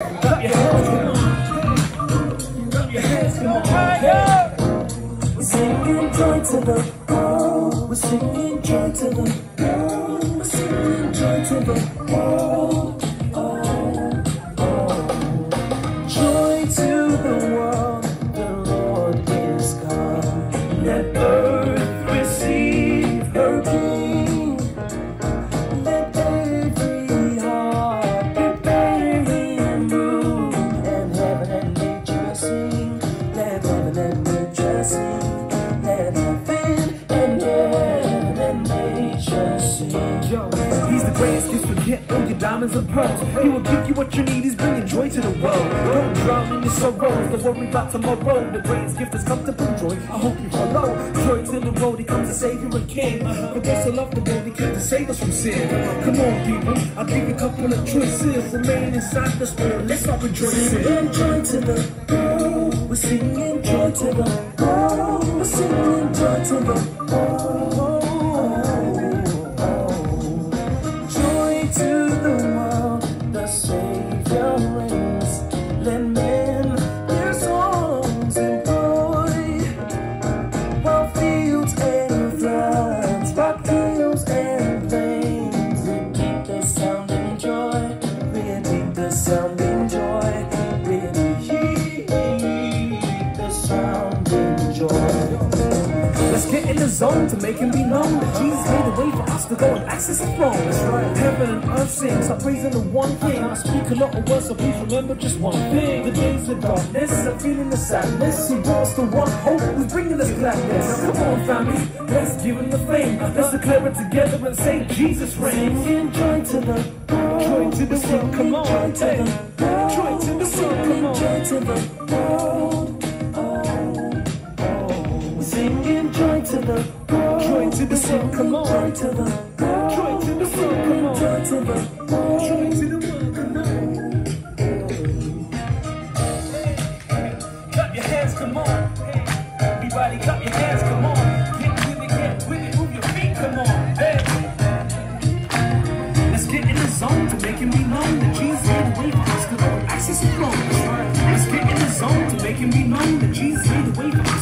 We're singing joy to the world. We're singing joy to the world. We're singing joy to the world. Oh, oh. Joy to the world. The Lord is come. Let he's the greatest gift for get all your diamonds and pearls. He will give you what you need, he's bringing joy to the world. Don't drown in your sorrows, don't worry about tomorrow. The greatest gift has come to bring joy. I hope you follow. Joy to the road, he comes to save you and king. For those who love the world, he came to save us from sin. Come on, people, I'll give you a couple of choices. Remain inside the spirit, let's start rejoicing. Singing joy to the world. We're singing joy to the world. We're singing joy to the world. Let's get in the zone to make him be known that Jesus made a way for us to go and access the throne. Heaven and earth sing, start praising the one king. I speak a lot of words, so please remember just one thing. The days of darkness, I'm feeling the sadness. He brought us the one hope, who's bringing us gladness. Now come on, family, let's give him the fame. Let's declare it together and say Jesus reigns. Singing joy to the world. Joy to the world, come on, Joy to the world. Joy to the world, come on. joy to the world. the join to the sun, come on. Join to the join to the sun, come on. Join to the join to the come on. Your hands, come on. Everybody, your hands, come on. Get with it, get with it, move your feet, come on. Let's get in the zone to making me known G's the Let's get in the zone to making me known that G's made the way for us